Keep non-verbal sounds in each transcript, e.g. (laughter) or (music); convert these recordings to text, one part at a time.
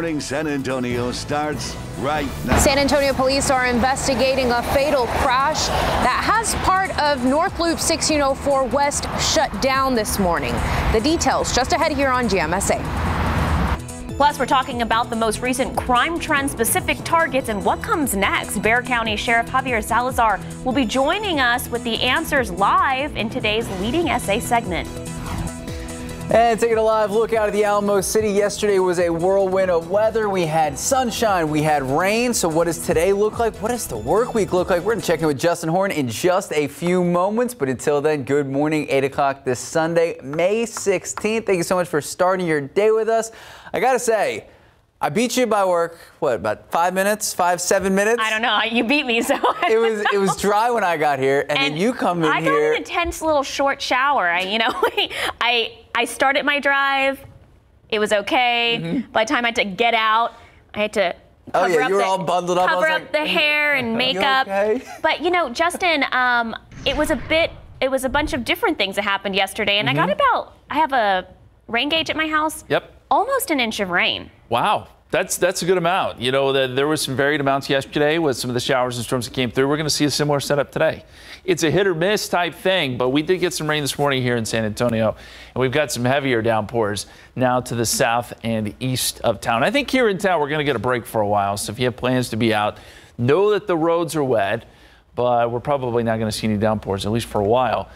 Morning San Antonio starts right now. San Antonio police are investigating a fatal crash that has part of North Loop 1604 West shut down this morning. The details just ahead here on GMSA. Plus, we're talking about the most recent crime trend specific targets and what comes next. Bexar County Sheriff Javier Salazar will be joining us with the answers live in today's Leading SA segment. And taking a live look out of the Alamo City. Yesterday was a whirlwind of weather. We had sunshine, we had rain. So what does today look like? What does the work week look like? We're going to check in with Justin Horn in just a few moments. But until then, good morning, 8 o'clock this Sunday, May 16th. Thank you so much for starting your day with us. I got to say, I beat you by work. What about five minutes? Five, seven minutes? I don't know. You beat me, (laughs) so it was it was dry when I got here, and, and then you come in I here. I got an intense little short shower. I, you know, (laughs) I I started my drive. It was okay. Mm-hmm. By the time I had to get out, I had to oh yeah, you were the, all bundled up. Cover up like, the hair and (laughs) makeup. Okay? But you know, Justin, um, it was a bit. It was a bunch of different things that happened yesterday, and mm-hmm. I got mm-hmm. about. I have a rain gauge at my house. Yep. Almost an inch of rain. Wow. That's that's a good amount. You know, the, there was some varied amounts yesterday with some of the showers and storms that came through. We're going to see a similar setup today. It's a hit or miss type thing, but we did get some rain this morning here in San Antonio, and we've got some heavier downpours now to the south and east of town. I think here in town we're going to get a break for a while. So if you have plans to be out, know that the roads are wet, but we're probably not going to see any downpours at least for a while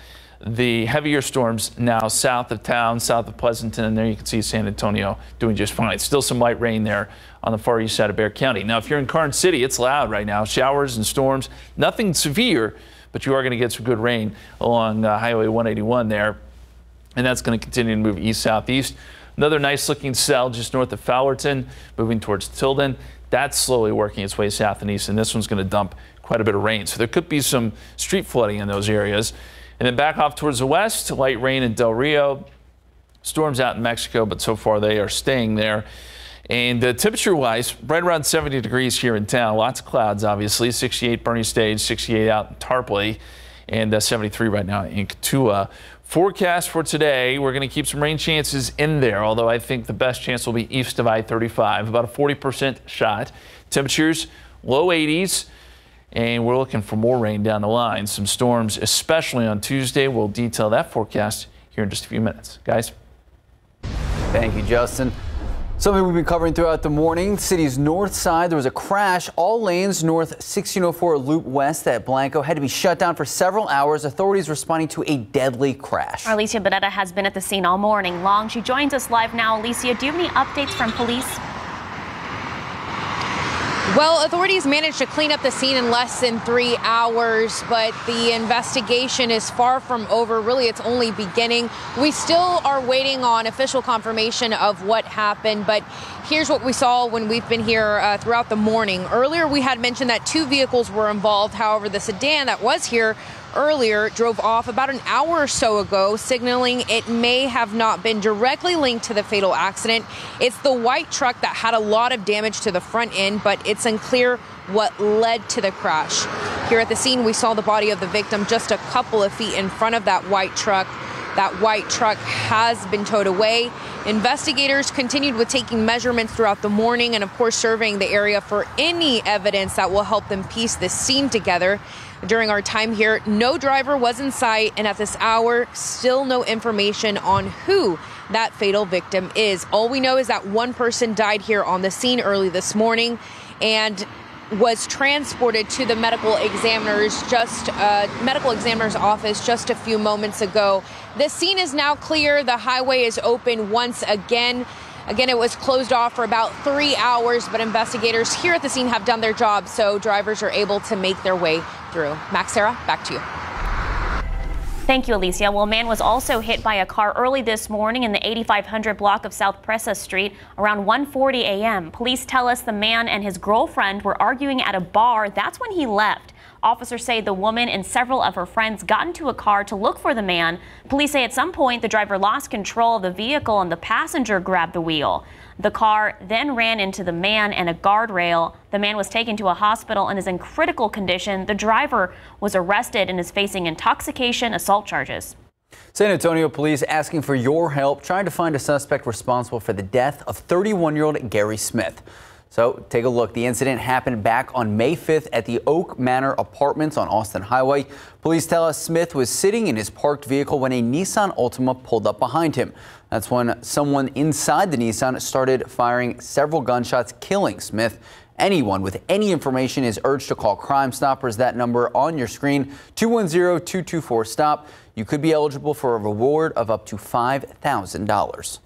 the heavier storms now south of town, south of Pleasanton, and there you can see San Antonio doing just fine. Still some light rain there on the far east side of Bexar County. Now, if you're in Karnes City, it's loud right now. Showers and storms, nothing severe, but you are going to get some good rain along uh, Highway 181 there, and that's going to continue to move east southeast. Another nice looking cell just north of Fowlerton, moving towards Tilden. That's slowly working its way south and east, and this one's going to dump quite a bit of rain. So there could be some street flooding in those areas. And then back off towards the west, light rain in Del Rio. Storms out in Mexico, but so far they are staying there. And uh, temperature wise, right around 70 degrees here in town. Lots of clouds, obviously. 68 Boerne Stage, 68 out in Tarpley, and uh, 73 right now in Cotulla. Forecast for today, we're going to keep some rain chances in there, although I think the best chance will be east of I 35, about a 40% shot. Temperatures low 80s. And we're looking for more rain down the line. Some storms, especially on Tuesday. We'll detail that forecast here in just a few minutes. Guys. Thank you, Justin. Something we've been covering throughout the morning. The city's north side, there was a crash. All lanes north 1604 Loop West at Blanco had to be shut down for several hours. Authorities responding to a deadly crash. Alicia Barrera has been at the scene all morning long. She joins us live now. Alicia, do you have any updates from police? Well, authorities managed to clean up the scene in less than three hours, but the investigation is far from over. Really, it's only beginning. We still are waiting on official confirmation of what happened, but here's what we saw when we've been here uh, throughout the morning. Earlier, we had mentioned that two vehicles were involved. However, the sedan that was here earlier drove off about an hour or so ago, signaling it may have not been directly linked to the fatal accident. It's the white truck that had a lot of damage to the front end, but it's unclear what led to the crash. Here at the scene, we saw the body of the victim just a couple of feet in front of that white truck. That white truck has been towed away. Investigators continued with taking measurements throughout the morning and, of course, surveying the area for any evidence that will help them piece this scene together. During our time here, no driver was in sight, and at this hour, still no information on who that fatal victim is. All we know is that one person died here on the scene early this morning and was transported to the medical examiner's just uh, medical examiner's office just a few moments ago. The scene is now clear. The highway is open once again. Again, it was closed off for about three hours, but investigators here at the scene have done their job, so drivers are able to make their way through. Max Sarah, back to you. Thank you, Alicia. Well, a man was also hit by a car early this morning in the 8500 block of South Presa Street around 1:40 a.m. Police tell us the man and his girlfriend were arguing at a bar. That's when he left. Officers say the woman and several of her friends got into a car to look for the man. Police say at some point the driver lost control of the vehicle and the passenger grabbed the wheel. The car then ran into the man and a guardrail. The man was taken to a hospital and is in critical condition. The driver was arrested and is facing intoxication assault charges. San Antonio police asking for your help trying to find a suspect responsible for the death of 31 year old Gary Smith. So take a look. The incident happened back on May 5th at the Oak Manor Apartments on Austin Highway. Police tell us Smith was sitting in his parked vehicle when a Nissan Altima pulled up behind him. That's when someone inside the Nissan started firing several gunshots, killing Smith. Anyone with any information is urged to call Crime Stoppers. That number on your screen, 210-224-STOP. You could be eligible for a reward of up to $5,000.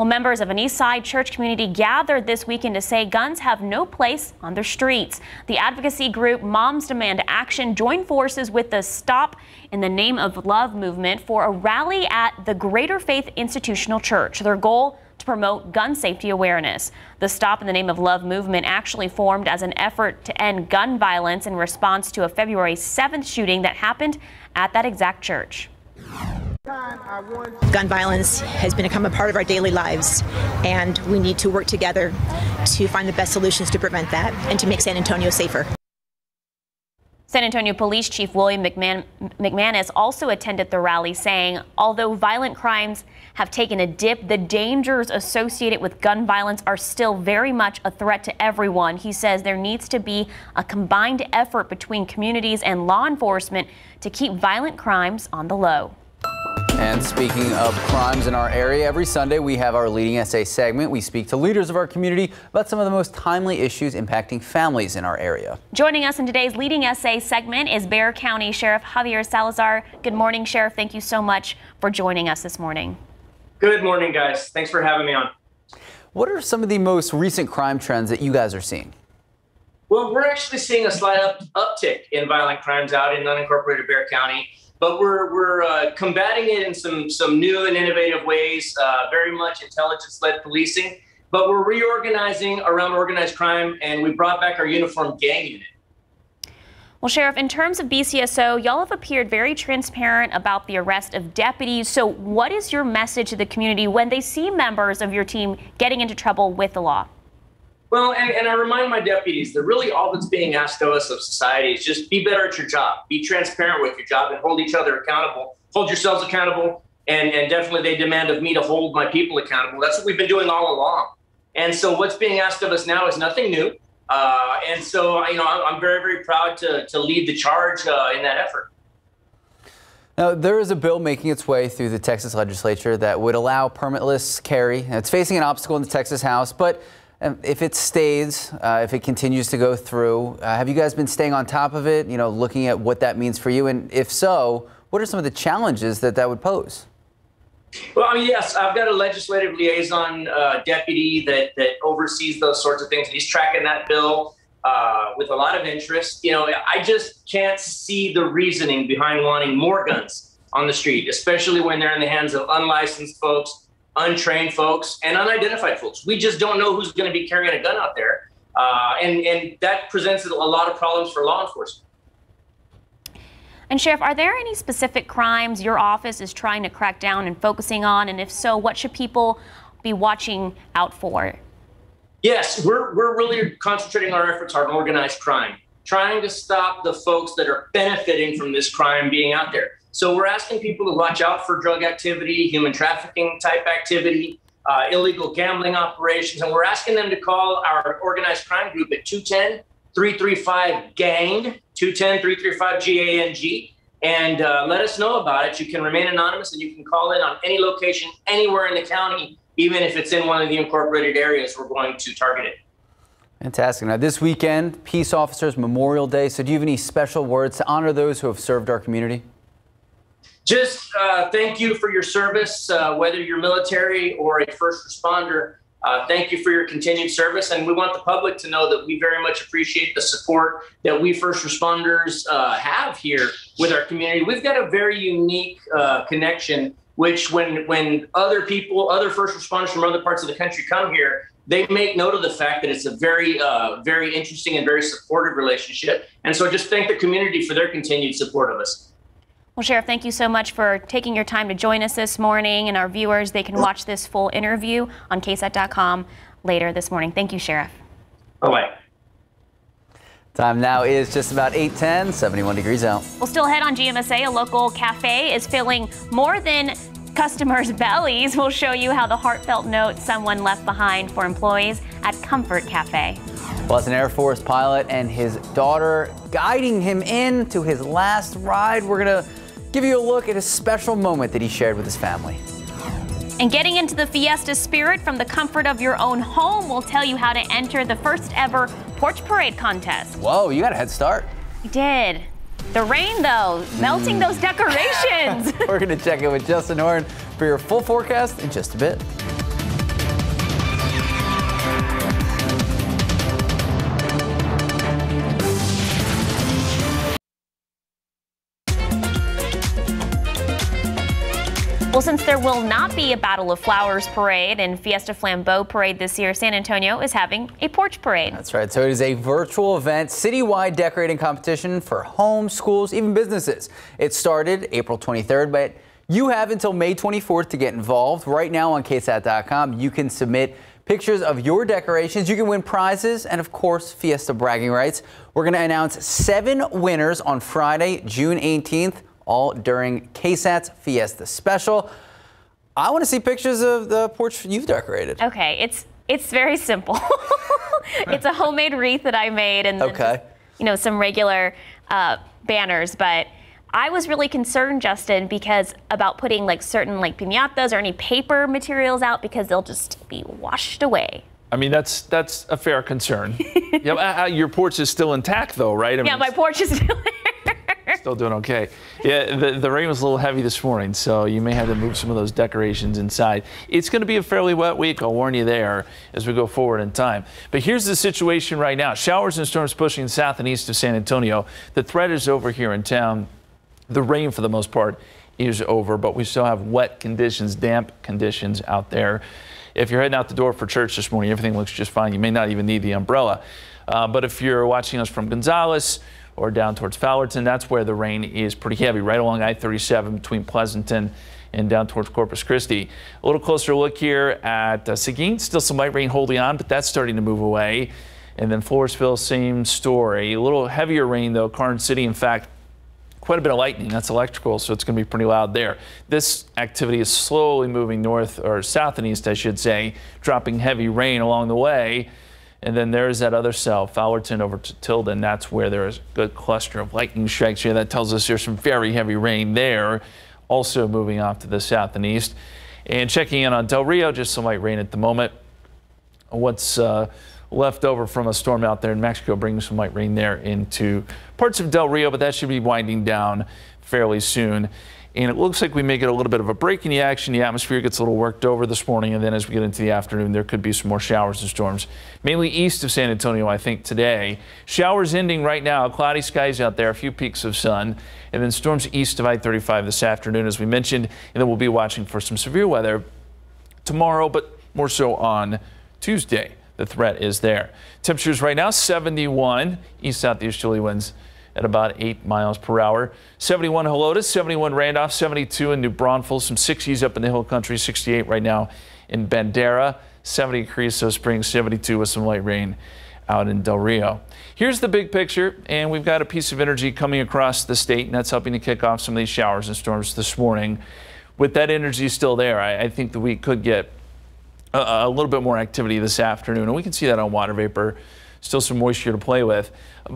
Well, members of an Eastside church community gathered this weekend to say guns have no place on their streets. The advocacy group Moms Demand Action joined forces with the Stop in the Name of Love movement for a rally at the Greater Faith Institutional Church. Their goal to promote gun safety awareness. The Stop in the Name of Love movement actually formed as an effort to end gun violence in response to a February 7th shooting that happened at that exact church. Gun violence has become a part of our daily lives, and we need to work together to find the best solutions to prevent that and to make San Antonio safer. San Antonio Police Chief William McManus also attended the rally, saying, although violent crimes have taken a dip, the dangers associated with gun violence are still very much a threat to everyone. He says there needs to be a combined effort between communities and law enforcement to keep violent crimes on the low. And speaking of crimes in our area, every Sunday we have our Leading SA segment. We speak to leaders of our community about some of the most timely issues impacting families in our area. Joining us in today's Leading SA segment is Bexar County Sheriff Javier Salazar. Good morning, Sheriff. Thank you so much for joining us this morning. Good morning, guys. Thanks for having me on. What are some of the most recent crime trends that you guys are seeing? Well, we're actually seeing a slight up, uptick in violent crimes out in unincorporated Bexar County but we're we're uh, combating it in some some new and innovative ways. Uh, very much intelligence-led policing, but we're reorganizing around organized crime, and we brought back our uniform gang unit. Well, Sheriff, in terms of BCSO, y'all have appeared very transparent about the arrest of deputies. So, what is your message to the community when they see members of your team getting into trouble with the law? Well, and, and I remind my deputies that really all that's being asked of us of society is just be better at your job, be transparent with your job, and hold each other accountable, hold yourselves accountable. And, and definitely they demand of me to hold my people accountable. That's what we've been doing all along. And so what's being asked of us now is nothing new. Uh, and so, you know, I'm, very, very proud to, to lead the charge uh, in that effort. Now, there is a bill making its way through the Texas legislature that would allow permitless carry. It's facing an obstacle in the Texas House, but if it stays, uh, if it continues to go through, uh, have you guys been staying on top of it, you know, looking at what that means for you? And if so, what are some of the challenges that that would pose? Well, I mean, yes, I've got a legislative liaison uh, deputy that, that oversees those sorts of things. He's tracking that bill uh, with a lot of interest. You know, I just can't see the reasoning behind wanting more guns on the street, especially when they're in the hands of unlicensed folks untrained folks and unidentified folks. We just don't know who's going to be carrying a gun out there. Uh, and, and that presents a lot of problems for law enforcement. And Sheriff, are there any specific crimes your office is trying to crack down and focusing on? And if so, what should people be watching out for? Yes, we're, we're really concentrating our efforts on organized crime, trying to stop the folks that are benefiting from this crime being out there. So we're asking people to watch out for drug activity, human trafficking type activity, uh, illegal gambling operations, and we're asking them to call our organized crime group at 210 335 GANG, 210 335 GANG, and uh, let us know about it. You can remain anonymous and you can call in on any location anywhere in the county, even if it's in one of the incorporated areas we're going to target it. Fantastic. Now, this weekend, Peace Officers Memorial Day. So, do you have any special words to honor those who have served our community? Just uh, thank you for your service, uh, whether you're military or a first responder. Uh, thank you for your continued service. And we want the public to know that we very much appreciate the support that we first responders uh, have here with our community. We've got a very unique uh, connection, which when, when other people, other first responders from other parts of the country come here, they make note of the fact that it's a very, uh, very interesting and very supportive relationship. And so just thank the community for their continued support of us. Well, Sheriff, thank you so much for taking your time to join us this morning. And our viewers, they can watch this full interview on ksat.com later this morning. Thank you, Sheriff. Bye bye. Time now is just about 8:10, 71 degrees out. We'll still head on GMSA. A local cafe is filling more than customers' (laughs) bellies. We'll show you how the heartfelt note someone left behind for employees at Comfort Cafe. Well, as an Air Force pilot and his daughter guiding him in to his last ride, we're going to give you a look at a special moment that he shared with his family. And getting into the fiesta spirit from the comfort of your own home, we'll tell you how to enter the first ever porch parade contest. Whoa, you got a head start. We did. The rain, though, melting those mm. (laughs) decorations. We're going to check in with Justin Horn for your full forecast in just a bit. Well, since there will not be a Battle of Flowers parade and Fiesta Flambeau parade this year, San Antonio is having a porch parade. That's right. So it is a virtual event, citywide decorating competition for homes, schools, even businesses. It started April 23rd, but you have until May 24th to get involved. Right now on KSAT.com, you can submit pictures of your decorations. You can win prizes and, of course, Fiesta bragging rights. We're going to announce seven winners on Friday, June 18th all during KSAT's Fiesta Special. I want to see pictures of the porch you've decorated. Okay, it's it's very simple. (laughs) it's a homemade wreath that I made, and okay. Just, you know some regular uh, banners, but. I was really concerned, Justin, because about putting like certain like piñatas or any paper materials out because they'll just be washed away. I mean, that's that's a fair concern. (laughs) yeah, uh, uh, your porch is still intact, though, right? I yeah, mean, my porch is still Still doing okay. Yeah, the, the rain was a little heavy this morning, so you may have to move some of those decorations inside. It's going to be a fairly wet week, I'll warn you there, as we go forward in time. But here's the situation right now. Showers and storms pushing south and east of San Antonio. The threat is over here in town. The rain, for the most part, is over, but we still have wet conditions, damp conditions out there. If you're heading out the door for church this morning, everything looks just fine. You may not even need the umbrella. Uh, but if you're watching us from Gonzales, or down towards Fowlerton. That's where the rain is pretty heavy, right along I-37 between Pleasanton and down towards Corpus Christi. A little closer look here at uh, Seguin. Still some light rain holding on, but that's starting to move away. And then Floresville, same story. A little heavier rain, though. Karnes City, in fact, quite a bit of lightning. That's electrical, so it's going to be pretty loud there. This activity is slowly moving north or south and east, I should say, dropping heavy rain along the way. And then there's that other cell, Fowlerton over to Tilden. That's where there's a good cluster of lightning strikes here. That tells us there's some very heavy rain there. Also moving off to the south and east. And checking in on Del Rio, just some light rain at the moment. What's uh, left over from a storm out there in Mexico, bringing some light rain there into parts of Del Rio, but that should be winding down fairly soon and it looks like we may get a little bit of a break in the action. The atmosphere gets a little worked over this morning, and then as we get into the afternoon, there could be some more showers and storms, mainly east of San Antonio, I think, today. Showers ending right now, cloudy skies out there, a few peaks of sun, and then storms east of I-35 this afternoon, as we mentioned, and then we'll be watching for some severe weather tomorrow, but more so on Tuesday. The threat is there. Temperatures right now 71, east southeasterly winds at about 8 miles per hour. 71 Helotes, 71 Randolph, 72 in New Braunfels, some 60s up in the hill country, 68 right now in Bandera, 70 Carrizo Springs, 72 with some light rain out in Del Rio. Here's the big picture, and we've got a piece of energy coming across the state, and that's helping to kick off some of these showers and storms this morning. With that energy still there, I, I think that we could get a, a little bit more activity this afternoon, and we can see that on water vapor still some moisture to play with.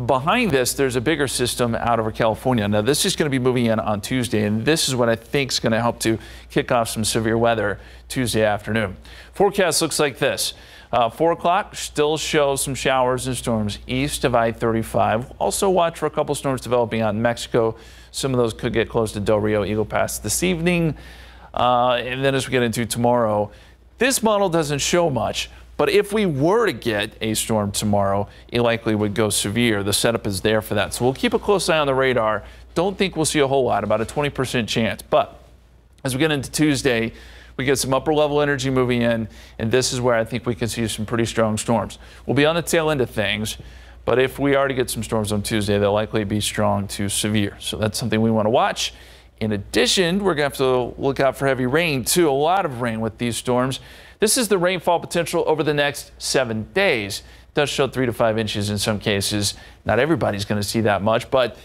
Behind this, there's a bigger system out over California. Now, this is going to be moving in on Tuesday, and this is what I think is going to help to kick off some severe weather Tuesday afternoon. Forecast looks like this. Uh, 4 o'clock still shows some showers and storms east of I-35. Also watch for a couple storms developing out in Mexico. Some of those could get close to Del Rio Eagle Pass this evening. Uh, and then as we get into tomorrow, this model doesn't show much, but if we were to get a storm tomorrow, it likely would go severe. The setup is there for that. So we'll keep a close eye on the radar. Don't think we'll see a whole lot, about a 20% chance. But as we get into Tuesday, we get some upper level energy moving in, and this is where I think we can see some pretty strong storms. We'll be on the tail end of things, but if we are to get some storms on Tuesday, they'll likely be strong to severe. So that's something we want to watch In addition, we're going to have to look out for heavy rain, too. A lot of rain with these storms. This is the rainfall potential over the next seven days. It does show three to five inches in some cases. Not everybody's going to see that much, but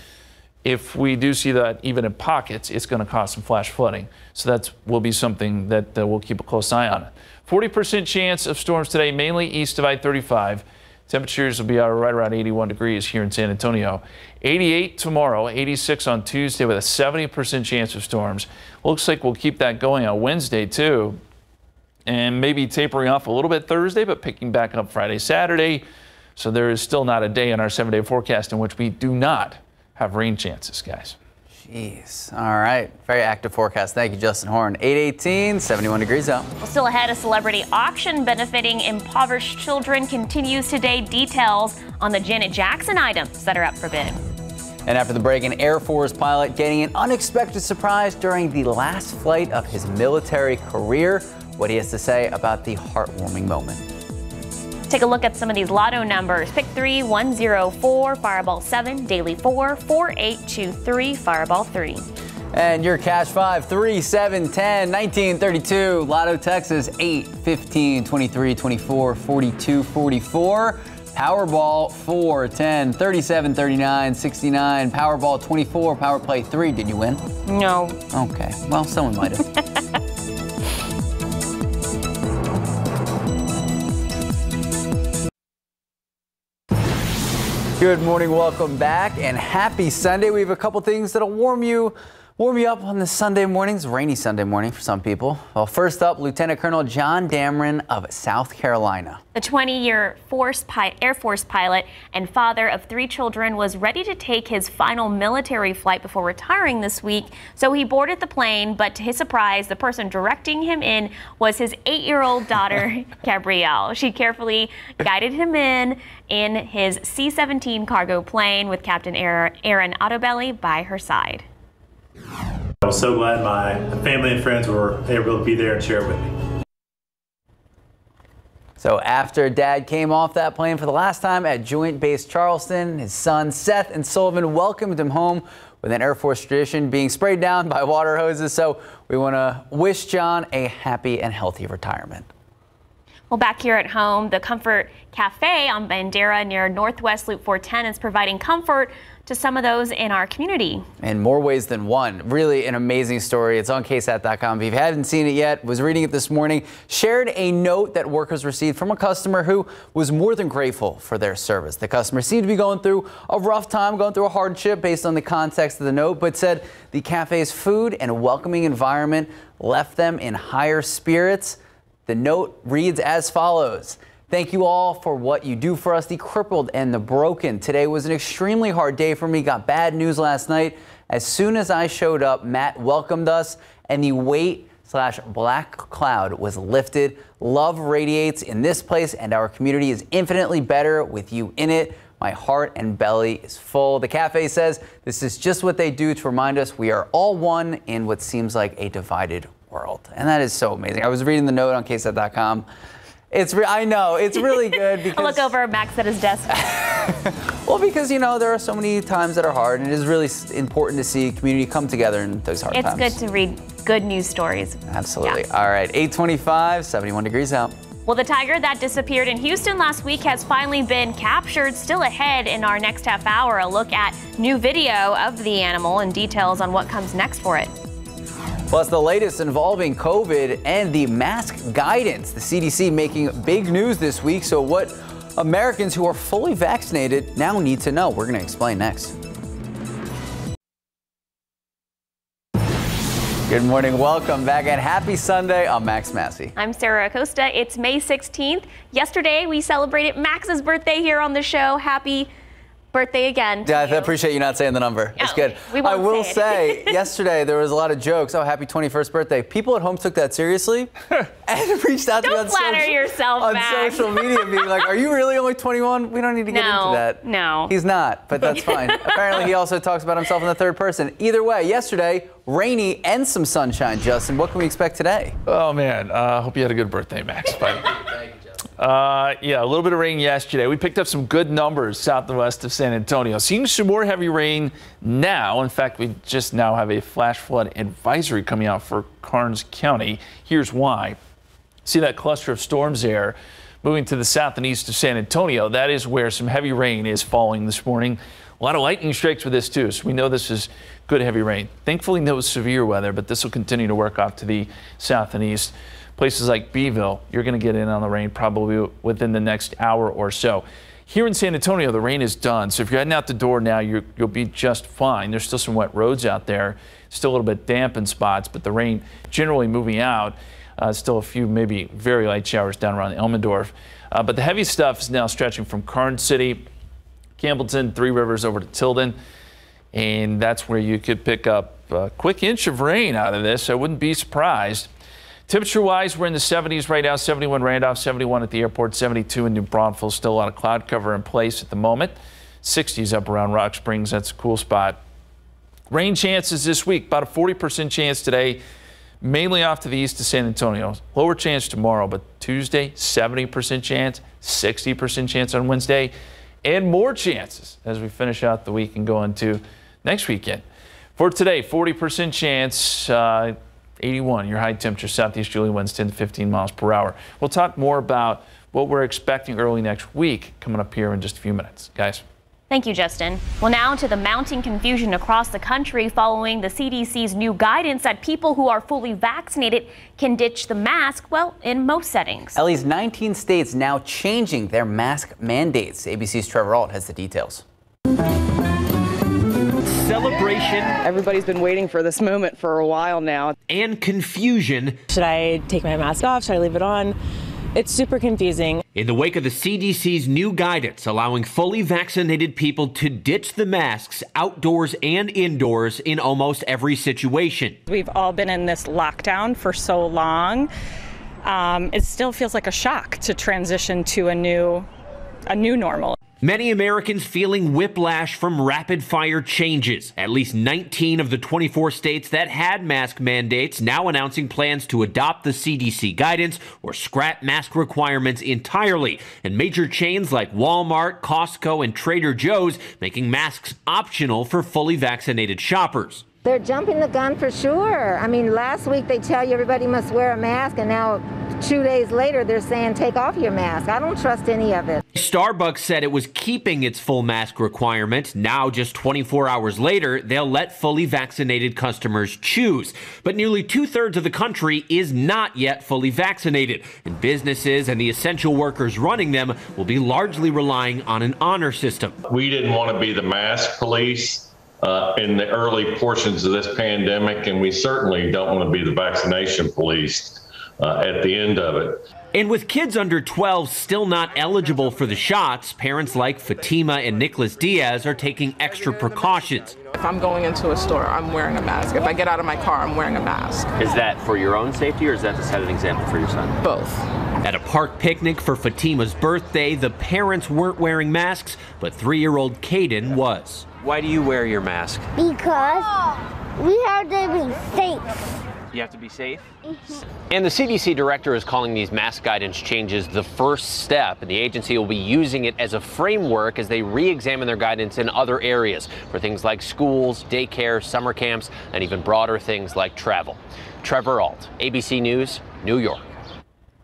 if we do see that even in pockets, it's going to cause some flash flooding. So that will be something that uh, we'll keep a close eye on. 40% chance of storms today, mainly east of I-35. Temperatures will be right around 81 degrees here in San Antonio. 88 tomorrow, 86 on Tuesday with a 70% chance of storms. Looks like we'll keep that going on Wednesday too. And maybe tapering off a little bit Thursday, but picking back up Friday, Saturday. So there is still not a day in our seven day forecast in which we do not have rain chances, guys. Jeez. All right. Very active forecast. Thank you, Justin Horn. 818, 71 degrees out. Well, still ahead, a celebrity auction benefiting impoverished children continues today. Details on the Janet Jackson items that are up for bid. And after the break, an Air Force pilot getting an unexpected surprise during the last flight of his military career. What he has to say about the heartwarming moment. Take a look at some of these lotto numbers. Pick 3, 104, Fireball 7, Daily 4, 4823, Fireball 3. And your cash 5, 3, 7, 10, 19, 32. Lotto Texas 8, 15, 23, 24, 42, 44. Powerball 4, 10, 37, 39, 69. Powerball 24, Power Play 3. Did you win? No. Okay. Well, someone might have. (laughs) Good morning, welcome back, and happy Sunday. We have a couple things that'll warm you warm you up on this Sunday morning. It's a rainy Sunday morning for some people. Well, first up, Lieutenant Colonel John Dameron of South Carolina. The 20-year Air Force pilot and father of three children was ready to take his final military flight before retiring this week. So he boarded the plane, but to his surprise, the person directing him in was his eight-year-old daughter, (laughs) Gabrielle. She carefully guided him in in his C-17 cargo plane with Captain Aaron Ottobelli by her side. I was so glad my family and friends were able to be there and share it with me. So after dad came off that plane for the last time at Joint Base Charleston, his sons Seth and Sullivan welcomed him home with an Air Force tradition being sprayed down by water hoses. So we want to wish John a happy and healthy retirement. Well, back here at home, the Comfort Cafe on Bandera near Northwest Loop 410 is providing comfort to some of those in our community. In more ways than one. Really an amazing story. It's on ksat.com. If you haven't seen it yet, was reading it this morning, shared a note that workers received from a customer who was more than grateful for their service. The customer seemed to be going through a rough time, going through a hardship based on the context of the note, but said the cafe's food and welcoming environment left them in higher spirits. The note reads as follows. Thank you all for what you do for us, the crippled and the broken. Today was an extremely hard day for me. Got bad news last night. As soon as I showed up, Matt welcomed us and the weight slash black cloud was lifted. Love radiates in this place and our community is infinitely better with you in it. My heart and belly is full. The cafe says this is just what they do to remind us we are all one in what seems like a divided world. And that is so amazing. I was reading the note on ksat.com. It's re- I know it's really (laughs) good because I look over Max at his desk. (laughs) well, because you know there are so many times that are hard, and it is really important to see community come together in those hard it's times. It's good to read good news stories. Absolutely. Yeah. All right, 825, 71 degrees out. Well, the tiger that disappeared in Houston last week has finally been captured. Still ahead in our next half hour, a look at new video of the animal and details on what comes next for it. Plus, the latest involving COVID and the mask guidance. The CDC making big news this week. So, what Americans who are fully vaccinated now need to know? We're going to explain next. Good morning. Welcome back and happy Sunday. I'm Max Massey. I'm Sarah Acosta. It's May 16th. Yesterday, we celebrated Max's birthday here on the show. Happy birthday again. Yeah, I appreciate you not saying the number. That's good. We won't I will say, say, (laughs) yesterday there was a lot of jokes. Oh, happy 21st birthday. People at home took that seriously (laughs) and (laughs) reached out don't to me on, flatter social, yourself, on Max. social media, being like, "Are you really only 21? We don't need to get no, into that." No, he's not, but that's fine. Apparently, he also talks about himself in the third person. Either way, yesterday rainy and some sunshine. Justin, what can we expect today? Oh man, I uh, hope you had a good birthday, Max. But Uh, yeah, a little bit of rain yesterday. We picked up some good numbers south and west of San Antonio. Seeing some more heavy rain now. In fact, we just now have a flash flood advisory coming out for Karnes County. Here's why. See that cluster of storms there moving to the south and east of San Antonio. That is where some heavy rain is falling this morning. A lot of lightning strikes with this too, so we know this is good heavy rain. Thankfully, no severe weather, but this will continue to work off to the south and east. Places like Beeville, you're going to get in on the rain probably within the next hour or so. Here in San Antonio, the rain is done. So if you're heading out the door now, you will be just fine. There's still some wet roads out there, still a little bit damp in spots, but the rain generally moving out. Uh, still a few maybe very light showers down around Elmendorf. Uh, but the heavy stuff is now stretching from Karnes City, Campbellton, Three Rivers over to Tilden. And that's where you could pick up a quick inch of rain out of this. I wouldn't be surprised. Temperature wise, we're in the 70s right now 71 Randolph, 71 at the airport, 72 in New Braunfels. Still a lot of cloud cover in place at the moment. 60s up around Rock Springs. That's a cool spot. Rain chances this week, about a 40% chance today, mainly off to the east of San Antonio. Lower chance tomorrow, but Tuesday, 70% chance, 60% chance on Wednesday, and more chances as we finish out the week and go into next weekend. For today, 40% chance. Uh, 81, your high temperature southeasterly winds 10 to 15 miles per hour. We'll talk more about what we're expecting early next week coming up here in just a few minutes. Guys. Thank you, Justin. Well, now to the mounting confusion across the country following the CDC's new guidance that people who are fully vaccinated can ditch the mask, well, in most settings. At least 19 states now changing their mask mandates. ABC's Trevor Ault has the details celebration. Everybody's been waiting for this moment for a while now. And confusion. Should I take my mask off? Should I leave it on? It's super confusing. In the wake of the CDC's new guidance allowing fully vaccinated people to ditch the masks outdoors and indoors in almost every situation. We've all been in this lockdown for so long. Um, it still feels like a shock to transition to a new a new normal. Many Americans feeling whiplash from rapid fire changes. At least 19 of the 24 states that had mask mandates now announcing plans to adopt the CDC guidance or scrap mask requirements entirely. And major chains like Walmart, Costco, and Trader Joe's making masks optional for fully vaccinated shoppers. They're jumping the gun for sure. I mean, last week they tell you everybody must wear a mask, and now two days later they're saying take off your mask. I don't trust any of it. Starbucks said it was keeping its full mask requirement. Now, just 24 hours later, they'll let fully vaccinated customers choose. But nearly two thirds of the country is not yet fully vaccinated, and businesses and the essential workers running them will be largely relying on an honor system. We didn't want to be the mask police uh, in the early portions of this pandemic, and we certainly don't want to be the vaccination police uh, at the end of it. And with kids under 12 still not eligible for the shots, parents like Fatima and Nicholas Diaz are taking extra precautions. If I'm going into a store, I'm wearing a mask. If I get out of my car, I'm wearing a mask. Is that for your own safety or is that to set an example for your son? Both. At a park picnic for Fatima's birthday, the parents weren't wearing masks, but three year old Caden was. Why do you wear your mask? Because we have to be safe. You have to be safe? Mm-hmm. And the CDC director is calling these mask guidance changes the first step, and the agency will be using it as a framework as they re examine their guidance in other areas for things like schools, daycare, summer camps, and even broader things like travel. Trevor Ault, ABC News, New York.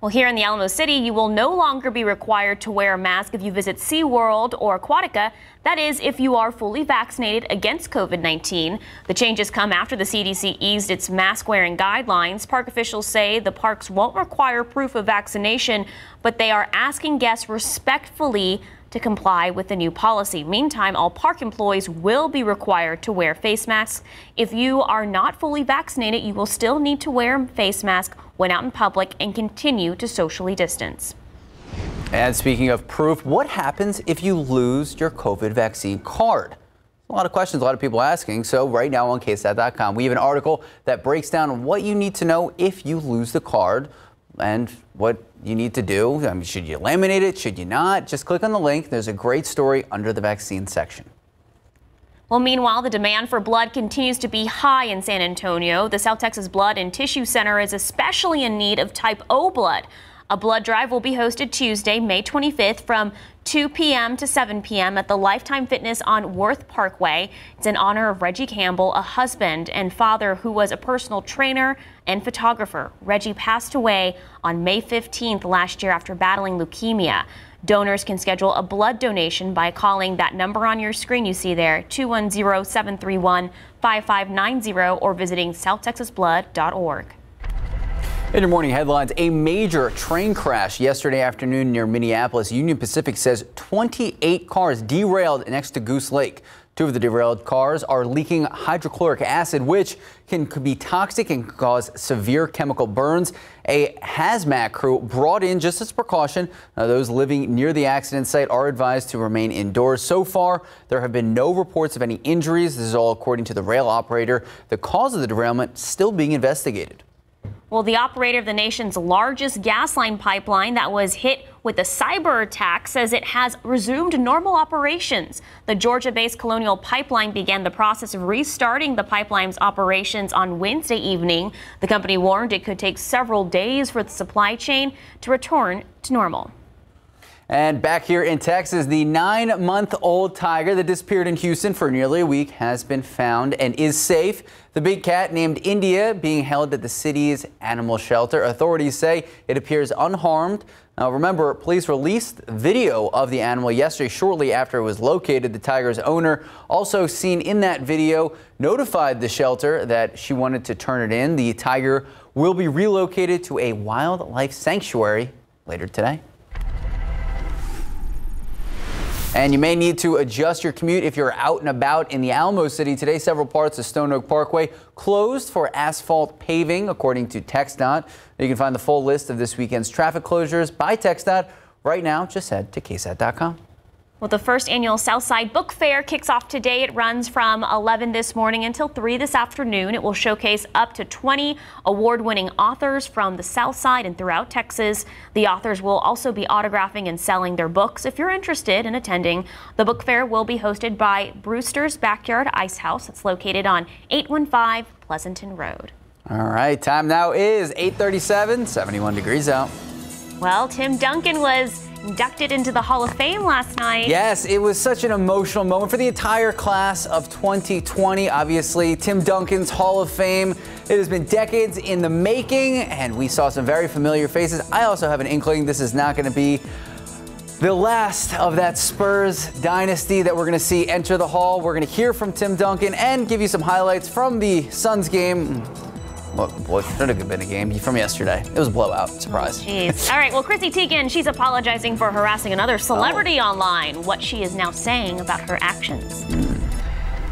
Well, here in the Alamo City, you will no longer be required to wear a mask if you visit SeaWorld or Aquatica. That is, if you are fully vaccinated against COVID 19. The changes come after the CDC eased its mask wearing guidelines. Park officials say the parks won't require proof of vaccination, but they are asking guests respectfully to comply with the new policy. Meantime, all park employees will be required to wear face masks. If you are not fully vaccinated, you will still need to wear a face mask when out in public and continue to socially distance. And speaking of proof, what happens if you lose your COVID vaccine card? A lot of questions, a lot of people asking. So right now on KSAT.com, we have an article that breaks down what you need to know if you lose the card and what you need to do. I mean, should you laminate it? Should you not? Just click on the link. There's a great story under the vaccine section. Well, meanwhile, the demand for blood continues to be high in San Antonio. The South Texas Blood and Tissue Center is especially in need of type O blood. A blood drive will be hosted Tuesday, May 25th from 2 p.m. to 7 p.m. at the Lifetime Fitness on Worth Parkway. It's in honor of Reggie Campbell, a husband and father who was a personal trainer and photographer. Reggie passed away on May 15th last year after battling leukemia. Donors can schedule a blood donation by calling that number on your screen you see there, 210 731 5590, or visiting southtexasblood.org. In your morning headlines, a major train crash yesterday afternoon near Minneapolis. Union Pacific says 28 cars derailed next to Goose Lake. Two of the derailed cars are leaking hydrochloric acid, which can be toxic and cause severe chemical burns. A hazmat crew brought in just as precaution. Now, those living near the accident site are advised to remain indoors. So far, there have been no reports of any injuries. This is all according to the rail operator. The cause of the derailment still being investigated. Well, the operator of the nation's largest gas line pipeline that was hit with a cyber attack says it has resumed normal operations. The Georgia based Colonial Pipeline began the process of restarting the pipeline's operations on Wednesday evening. The company warned it could take several days for the supply chain to return to normal. And back here in Texas, the nine month old tiger that disappeared in Houston for nearly a week has been found and is safe. The big cat named India being held at the city's animal shelter. Authorities say it appears unharmed. Now remember, police released video of the animal yesterday shortly after it was located. The tiger's owner, also seen in that video, notified the shelter that she wanted to turn it in. The tiger will be relocated to a wildlife sanctuary later today. And you may need to adjust your commute if you're out and about in the Alamo City today. Several parts of Stone Oak Parkway closed for asphalt paving, according to TxDOT. You can find the full list of this weekend's traffic closures by TxDOT. Right now, just head to ksat.com. Well, the first annual Southside Book Fair kicks off today. It runs from 11 this morning until 3 this afternoon. It will showcase up to 20 award winning authors from the Southside and throughout Texas. The authors will also be autographing and selling their books. If you're interested in attending, the book fair will be hosted by Brewster's Backyard Ice House. It's located on 815 Pleasanton Road. All right, time now is 837, 71 degrees out. Well, Tim Duncan was inducted into the Hall of Fame last night. Yes, it was such an emotional moment for the entire class of 2020. Obviously, Tim Duncan's Hall of Fame. It has been decades in the making, and we saw some very familiar faces. I also have an inkling this is not going to be the last of that Spurs dynasty that we're going to see enter the hall. We're going to hear from Tim Duncan and give you some highlights from the Suns game what should have been a game from yesterday. It was a blowout. Surprise. Oh, jeez. All right. Well, Chrissy Teigen, she's apologizing for harassing another celebrity oh. online. What she is now saying about her actions. Hmm.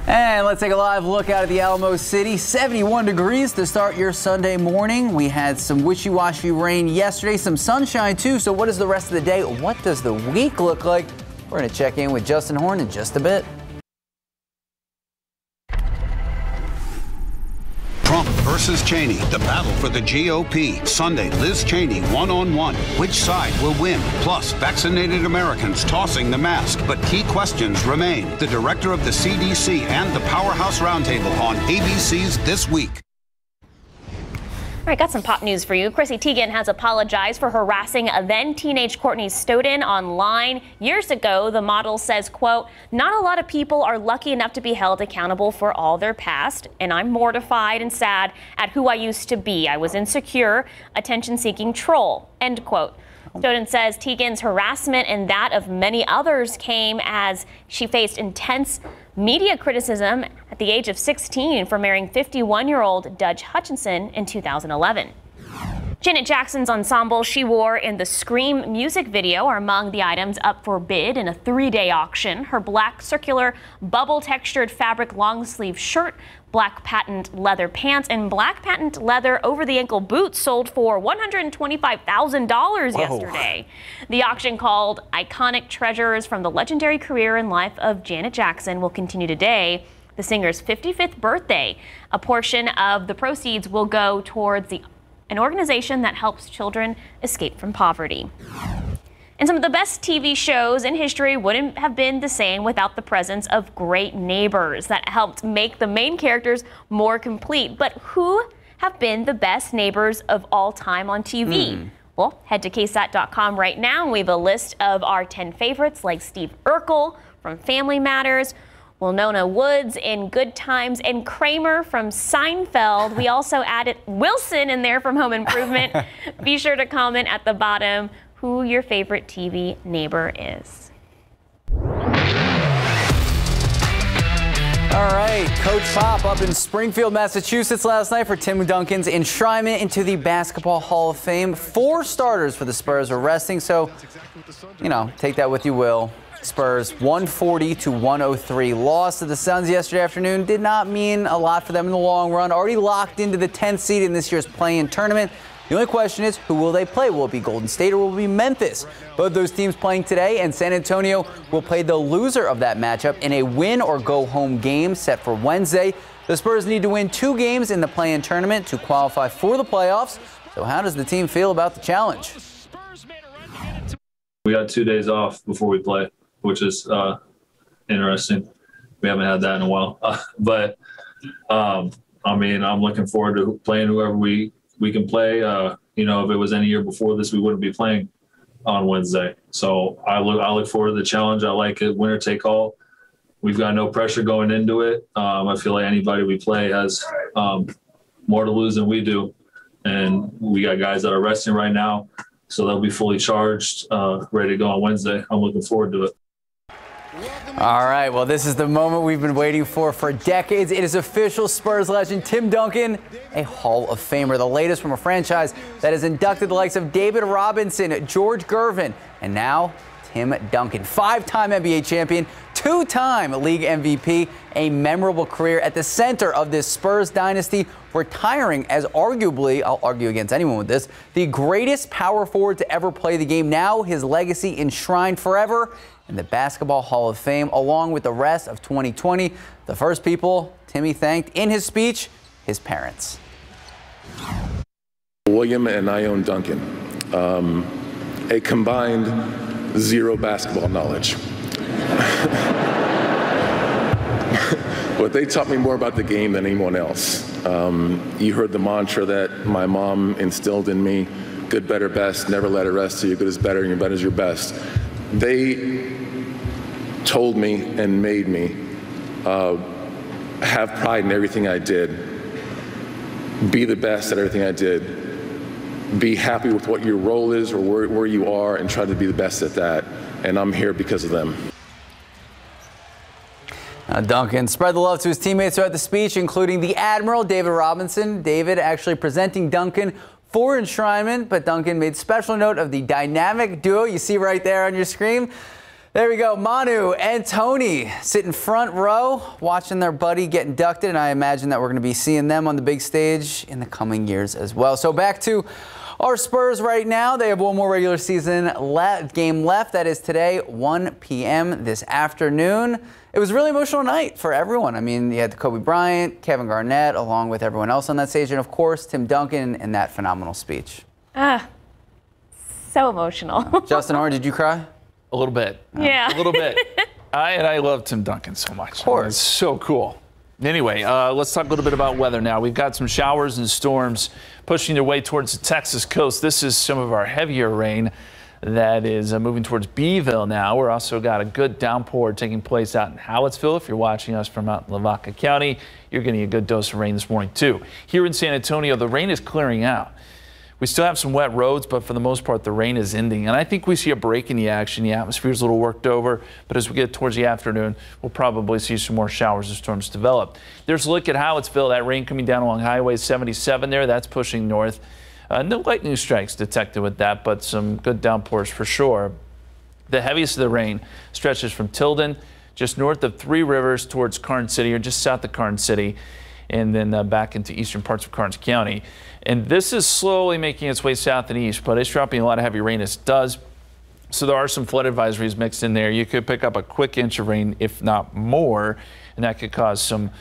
And let's take a live look out of the Alamo City. 71 degrees to start your Sunday morning. We had some wishy-washy rain yesterday, some sunshine too. So what is the rest of the day? What does the week look like? We're going to check in with Justin Horn in just a bit. Versus Cheney, the battle for the GOP. Sunday, Liz Cheney one on one. Which side will win? Plus, vaccinated Americans tossing the mask. But key questions remain. The director of the CDC and the Powerhouse Roundtable on ABC's This Week. All right, got some pop news for you. Chrissy Teigen has apologized for harassing a then teenage Courtney Stodden online. Years ago, the model says, quote, not a lot of people are lucky enough to be held accountable for all their past, and I'm mortified and sad at who I used to be. I was insecure, attention-seeking troll, end quote. Stodden says Teigen's harassment and that of many others came as she faced intense media criticism at the age of 16 for marrying 51 year old Doug Hutchison in 2011. Janet Jackson's ensemble she wore in the Scream music video are among the items up for bid in a three day auction. Her black circular bubble textured fabric long sleeve shirt black patent leather pants and black patent leather over the ankle boots sold for $125,000 yesterday. The auction called Iconic Treasures from the legendary career and life of Janet Jackson will continue today. The singer's 55th birthday. A portion of the proceeds will go towards the, an organization that helps children escape from poverty. And some of the best TV shows in history wouldn't have been the same without the presence of great neighbors that helped make the main characters more complete. But who have been the best neighbors of all time on TV? Mm. Well, head to ksat.com right now and we have a list of our 10 favorites like Steve Urkel from Family Matters, Nona Woods in Good Times, and Kramer from Seinfeld. We (laughs) also added Wilson in there from Home Improvement. (laughs) Be sure to comment at the bottom who your favorite TV neighbor is. All right, Coach Pop up in Springfield, Massachusetts last night for Tim Duncan's enshrinement into the Basketball Hall of Fame. Four starters for the Spurs are resting, so, you know, take that with you will. Spurs 140 to 103 loss to the Suns yesterday afternoon did not mean a lot for them in the long run. Already locked into the 10th seed in this year's play-in tournament. The only question is, who will they play? Will it be Golden State or will it be Memphis? Both those teams playing today, and San Antonio will play the loser of that matchup in a win or go home game set for Wednesday. The Spurs need to win two games in the play-in tournament to qualify for the playoffs. So how does the team feel about the challenge? We got two days off before we play which is uh, interesting. We haven't had that in a while, uh, (laughs) but um, I mean, I'm looking forward to playing whoever we we can play. Uh, you know, if it was any year before this, we wouldn't be playing on Wednesday. So I look I look forward to the challenge. I like it, winner take all. We've got no pressure going into it. Um, I feel like anybody we play has um, more to lose than we do, and we got guys that are resting right now, so they'll be fully charged, uh, ready to go on Wednesday. I'm looking forward to it. All right, well, this is the moment we've been waiting for for decades. It is official Spurs legend Tim Duncan, a Hall of Famer, the latest from a franchise that has inducted the likes of David Robinson, George Gervin, and now Tim Duncan, five time NBA champion, two time league MVP, a memorable career at the center of this Spurs dynasty, retiring as arguably, I'll argue against anyone with this, the greatest power forward to ever play the game. Now his legacy enshrined forever in the Basketball Hall of Fame, along with the rest of 2020. The first people Timmy thanked in his speech, his parents. William and Ione Duncan, um, a combined zero basketball knowledge. (laughs) but they taught me more about the game than anyone else. Um, you heard the mantra that my mom instilled in me good, better, best, never let it rest till your good is better and your better is your best. They told me and made me uh, have pride in everything I did, be the best at everything I did, be happy with what your role is or where, where you are, and try to be the best at that. And I'm here because of them. Uh, Duncan spread the love to his teammates throughout the speech, including the Admiral, David Robinson. David actually presenting Duncan for enshrinement, but Duncan made special note of the dynamic duo you see right there on your screen. There we go. Manu and Tony sitting front row watching their buddy get inducted, and I imagine that we're going to be seeing them on the big stage in the coming years as well. So back to our Spurs right now. They have one more regular season le game left. That is today, 1 p.m. this afternoon. It was a really emotional night for everyone. I mean, you had Kobe Bryant, Kevin Garnett, along with everyone else on that stage, and of course, Tim Duncan in that phenomenal speech. Ah, so emotional. (laughs) Justin Horn, did you cry? A little bit. Yeah. A little bit. (laughs) I and I love Tim Duncan so much. Of course. It's so cool. Anyway, uh, let's talk a little bit about weather now. We've got some showers and storms pushing their way towards the Texas coast. This is some of our heavier rain that is uh, moving towards Beeville now. We're also got a good downpour taking place out in Hallettsville. If you're watching us from out in Lavaca County, you're getting a good dose of rain this morning too. Here in San Antonio, the rain is clearing out. We still have some wet roads, but for the most part, the rain is ending. And I think we see a break in the action. The atmosphere is a little worked over, but as we get towards the afternoon, we'll probably see some more showers and storms develop. There's a look at Hallettsville. That rain coming down along Highway 77 there. That's pushing north. Uh, no lightning strikes detected with that, but some good downpours for sure. The heaviest of the rain stretches from Tilden, just north of Three Rivers towards Karnes City, or just south of Karnes City, and then uh, back into eastern parts of Karnes County. And this is slowly making its way south and east, but it's dropping a lot of heavy rain as it does. So there are some flood advisories mixed in there. You could pick up a quick inch of rain, if not more, and that could cause some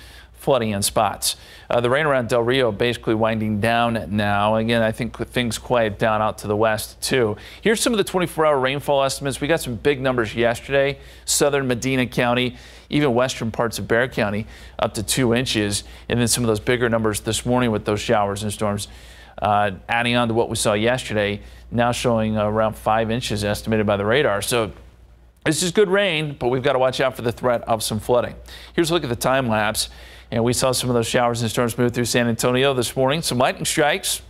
flooding in spots. Uh, the rain around Del Rio basically winding down now. Again, I think things quiet down out to the west too. Here's some of the 24-hour rainfall estimates. We got some big numbers yesterday. Southern Medina County, even western parts of Bexar County, up to two inches. And then some of those bigger numbers this morning with those showers and storms. uh, adding on to what we saw yesterday, now showing around five inches estimated by the radar. So this is good rain, but we've got to watch out for the threat of some flooding. Here's a look at the time lapse. And we saw some of those showers and storms move through San Antonio this morning. Some lightning strikes,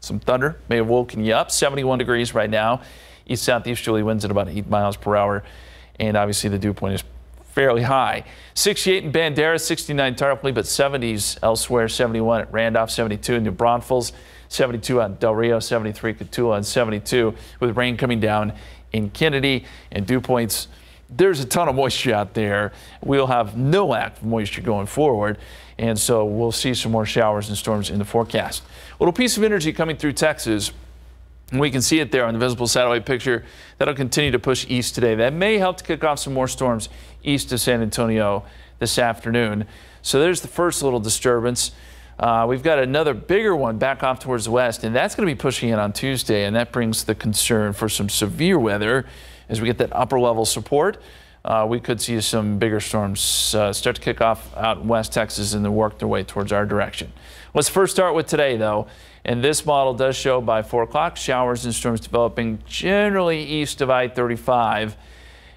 some thunder may have woken you up. 71 degrees right now. East southeast, southeasterly winds at about 8 miles per hour. And obviously the dew point is fairly high. 68 in Bandera, 69 Tarpley, but 70s elsewhere. 71 at Randolph, 72 in New Braunfels, 72 at Del Rio, 73 Cotulla, and 72 with rain coming down in Kenedy and dew points. There's a ton of moisture out there. We'll have no lack of moisture going forward. And so we'll see some more showers and storms in the forecast. A little piece of energy coming through Texas. And we can see it there on the visible satellite picture. That'll continue to push east today. That may help to kick off some more storms east of San Antonio this afternoon. So there's the first little disturbance. Uh, we've got another bigger one back off towards the west, and that's going to be pushing in on Tuesday, and that brings the concern for some severe weather as we get that upper level support. Uh, we could see some bigger storms uh, start to kick off out in West Texas and then work their way towards our direction. Let's first start with today, though. And this model does show by 4 o'clock showers and storms developing generally east of I 35.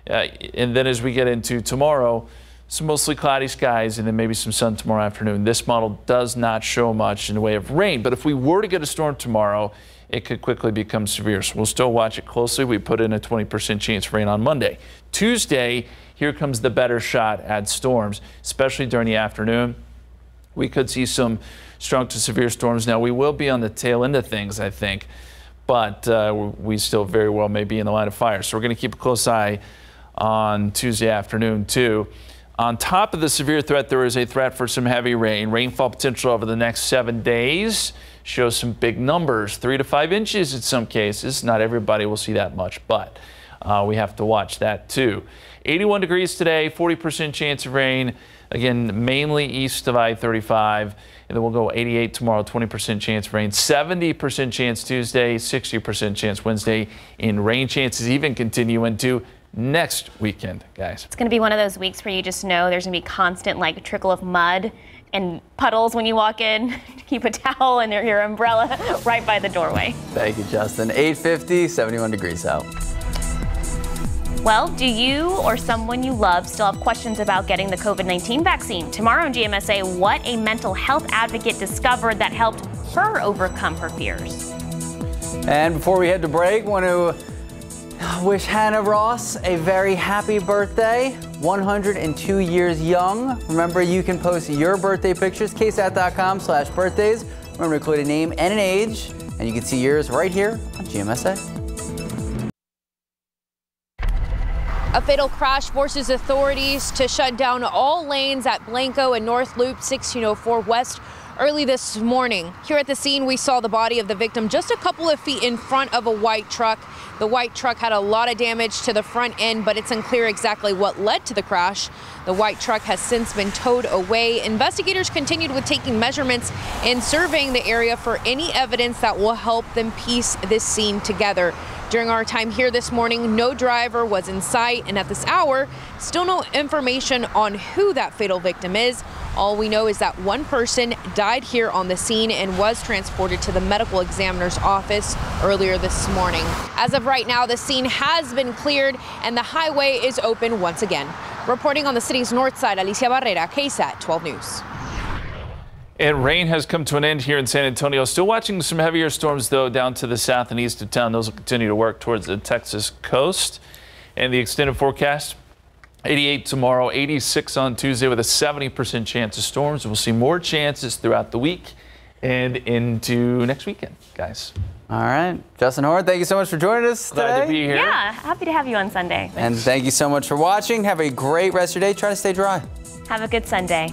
Uh, and then as we get into tomorrow, some mostly cloudy skies and then maybe some sun tomorrow afternoon. This model does not show much in the way of rain, but if we were to get a storm tomorrow, it could quickly become severe. So we'll still watch it closely. We put in a 20% chance of rain on Monday. Tuesday, here comes the better shot at storms, especially during the afternoon. We could see some strong to severe storms. Now, we will be on the tail end of things, I think, but uh, we still very well may be in the line of fire. So we're going to keep a close eye on Tuesday afternoon, too. On top of the severe threat, there is a threat for some heavy rain. Rainfall potential over the next seven days shows some big numbers, three to five inches in some cases. Not everybody will see that much, but uh, we have to watch that too. 81 degrees today, 40% chance of rain. Again, mainly east of I-35. And then we'll go 88 tomorrow, 20% chance of rain, 70% chance Tuesday, 60% chance Wednesday. In rain chances even continue into next weekend, guys. It's going to be one of those weeks where you just know there's going to be constant like trickle of mud and puddles when you walk in. (laughs) Keep a towel and your umbrella (laughs) right by the doorway. Thank you, Justin. 850, 71 degrees out. Well, do you or someone you love still have questions about getting the COVID 19 vaccine? Tomorrow on GMSA, what a mental health advocate discovered that helped her overcome her fears. And before we head to break, want to wish Hannah Ross a very happy birthday. 102 years young. Remember, you can post your birthday pictures, ksat.com slash birthdays. Remember to include a name and an age, and you can see yours right here on GMSA. A fatal crash forces authorities to shut down all lanes at Blanco and North Loop 1604 West early this morning. Here at the scene, we saw the body of the victim just a couple of feet in front of a white truck. The white truck had a lot of damage to the front end, but it's unclear exactly what led to the crash. The white truck has since been towed away. Investigators continued with taking measurements and surveying the area for any evidence that will help them piece this scene together. During our time here this morning, no driver was in sight, and at this hour, still no information on who that fatal victim is. All we know is that one person died here on the scene and was transported to the medical examiner's office earlier this morning. As of right now, the scene has been cleared and the highway is open once again. Reporting on the city's north side, Alicia Barrera, KSAT 12 News. And rain has come to an end here in San Antonio. Still watching some heavier storms, though, down to the south and east of town. Those will continue to work towards the Texas coast. And the extended forecast 88 tomorrow, 86 on Tuesday with a 70% chance of storms. We'll see more chances throughout the week and into next weekend, guys. All right. Justin Horn, thank you so much for joining us Glad today. to be here. Yeah, happy to have you on Sunday. And thank you so much for watching. Have a great rest of your day. Try to stay dry. Have a good Sunday.